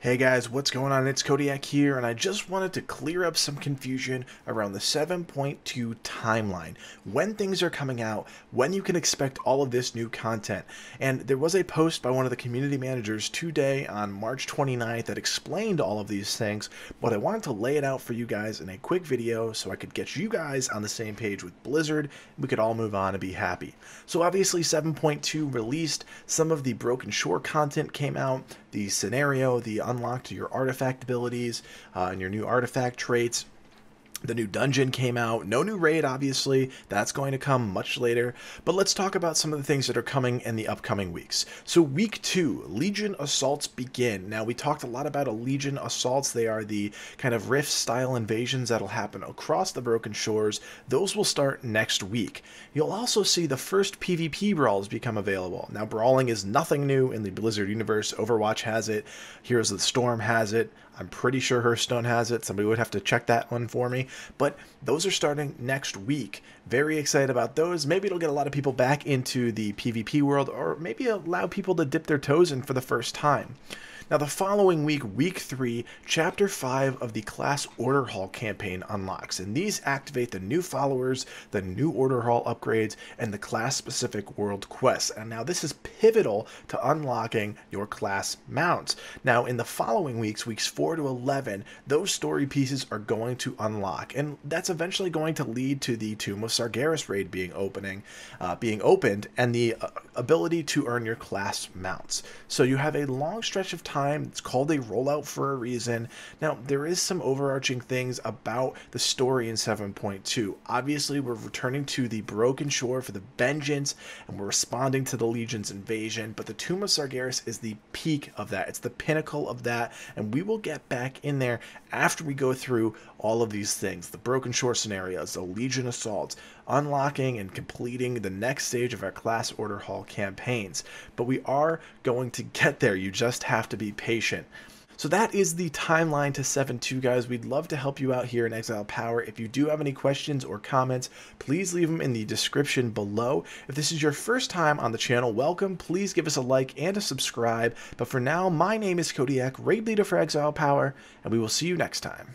Hey guys, what's going on? It's Codiak here, and I just wanted to clear up some confusion around the 7.2 timeline, when things are coming out, when you can expect all of this new content. And there was a post by one of the community managers today on March 29th that explained all of these things, but I wanted to lay it out for you guys in a quick video so I could get you guys on the same page with Blizzard, we could all move on and be happy. So obviously 7.2 released, some of the Broken Shore content came out, the scenario, the unlocked your artifact abilities, uh, and your new artifact traits. The new dungeon came out. No new raid, obviously. That's going to come much later. But let's talk about some of the things that are coming in the upcoming weeks. So, week two, Legion assaults begin. Now, we talked a lot about a Legion assaults. They are the kind of Rift style invasions that'll happen across the Broken Shores. Those will start next week. You'll also see the first PvP brawls become available. Now, brawling is nothing new in the Blizzard universe. Overwatch has it, Heroes of the Storm has it. I'm pretty sure Hearthstone has it. Somebody would have to check that one for me. But those are starting next week. Very excited about those. Maybe it'll get a lot of people back into the PvP world or maybe allow people to dip their toes in for the first time. Now, the following week, week 3, chapter 5 of the Class Order Hall campaign unlocks, and these activate the new followers, the new Order Hall upgrades, and the class specific world quests. And now, this is pivotal to unlocking your class mounts. Now, in the following weeks, weeks 4 to 11, those story pieces are going to unlock, and that's eventually going to lead to the Tomb of Sargeras raid being opening, uh, being opened, and the uh, ability to earn your class mounts. So you have a long stretch of time time. It's called a rollout for a reason. Now, there is some overarching things about the story in 7.2. Obviously, we're returning to the Broken Shore for the Vengeance, and we're responding to the Legion's invasion, but the Tomb of Sargeras is the peak of that. It's the pinnacle of that, and we will get back in there after we go through all of these things. The Broken Shore scenarios, the Legion assaults, unlocking and completing the next stage of our Class Order Hall campaigns. But we are going to get there. You just have to patient. So that is the timeline to 7.2, guys. We'd love to help you out here in Exiled Power. If you do have any questions or comments, please leave them in the description below. If this is your first time on the channel, welcome. Please give us a like and a subscribe. But for now, my name is Codiak, Raid Leader for Exiled Power, and we will see you next time.